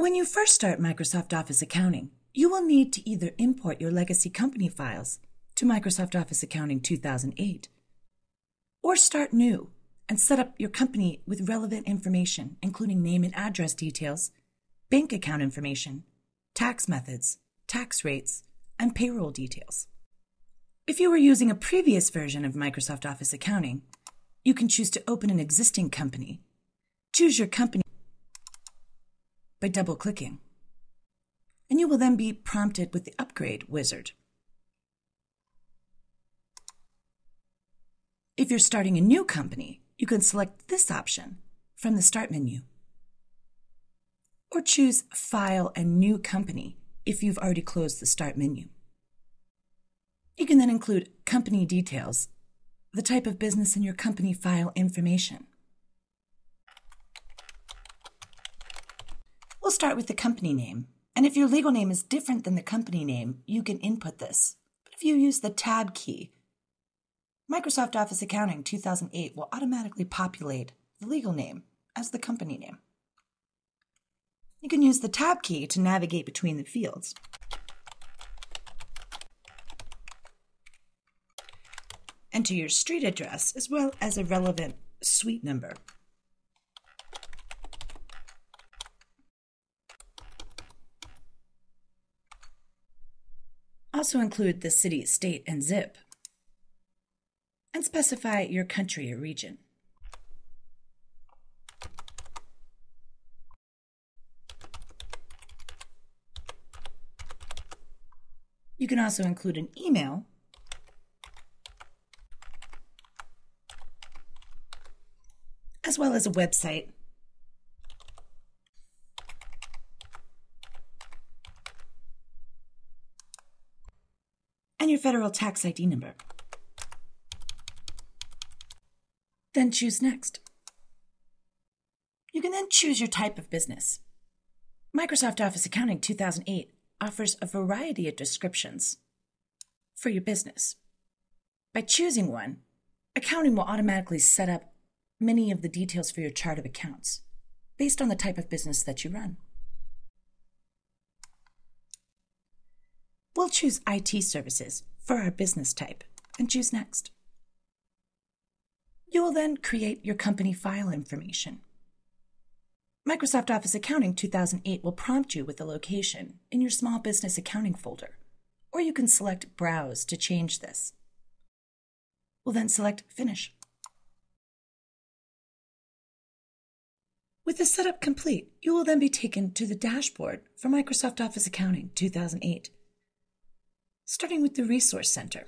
When you first start Microsoft Office accounting, you will need to either import your legacy company files to Microsoft Office Accounting 2008 or start new and set up your company with relevant information, including name and address details, bank account information, tax methods, tax rates, and payroll details. If you were using a previous version of Microsoft Office Accounting, you can choose to open an existing company, choose your company by double clicking, and you will then be prompted with the upgrade wizard. If you're starting a new company, you can select this option from the Start menu. Or choose File and New Company if you've already closed the Start menu. You can then include company details, the type of business in your company file information. We'll start with the company name, and if your legal name is different than the company name, you can input this. But if you use the Tab key, Microsoft Office Accounting 2008 will automatically populate the legal name as the company name. You can use the Tab key to navigate between the fields. Enter your street address as well as a relevant suite number. Also include the city, state, and zip and specify your country or region. You can also include an email as well as a website. And your federal tax ID number. Then choose Next. You can then choose your type of business. Microsoft Office Accounting 2008 offers a variety of descriptions for your business. By choosing one, accounting will automatically set up many of the details for your chart of accounts based on the type of business that you run. We'll choose IT services for our business type and choose Next. You will then create your company file information. Microsoft Office Accounting 2008 will prompt you with a location in your Small Business Accounting folder, or you can select Browse to change this. We'll then select Finish. With the setup complete, you will then be taken to the dashboard for Microsoft Office Accounting 2008, starting with the Resource Center.